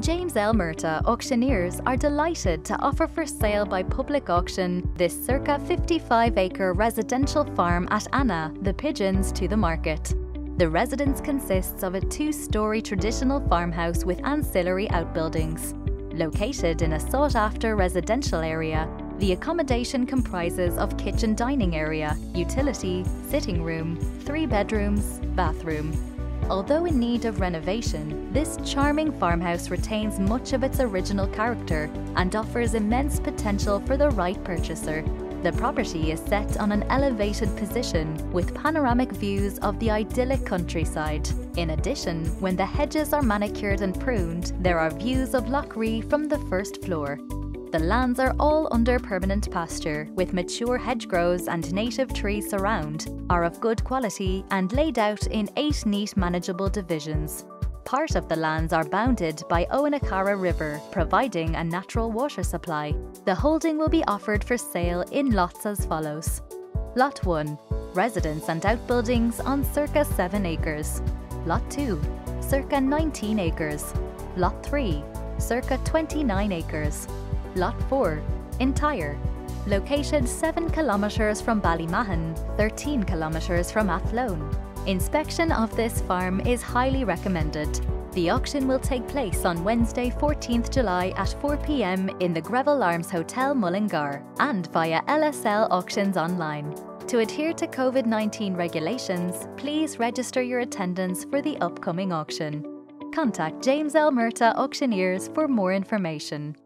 James L. Murtagh auctioneers are delighted to offer for sale by public auction this circa 55 acre residential farm at Annagh, the Pigeons, to the market. The residence consists of a two story traditional farmhouse with ancillary outbuildings. Located in a sought after residential area, the accommodation comprises of kitchen dining area, utility, sitting room, three bedrooms, bathroom, Although in need of renovation, this charming farmhouse retains much of its original character and offers immense potential for the right purchaser. The property is set on an elevated position with panoramic views of the idyllic countryside. In addition, when the hedges are manicured and pruned, there are views of Lough Ree from the first floor. The lands are all under permanent pasture, with mature hedgerows and native trees surround, are of good quality and laid out in eight neat manageable divisions. Part of the lands are bounded by Owenakara River, providing a natural water supply. The holding will be offered for sale in lots as follows. Lot 1 Residence and outbuildings on circa 7 acres. Lot 2 Circa 19 acres. Lot 3 Circa 29 acres. Lot 4, Entire, located 7 kilometres from Ballymahon, 13 kilometres from Athlone. Inspection of this farm is highly recommended. The auction will take place on Wednesday 14th July at 4pm in the Greville Arms Hotel Mullingar and via LSL Auctions online. To adhere to COVID-19 regulations, please register your attendance for the upcoming auction. Contact James L. Murtagh Auctioneers for more information.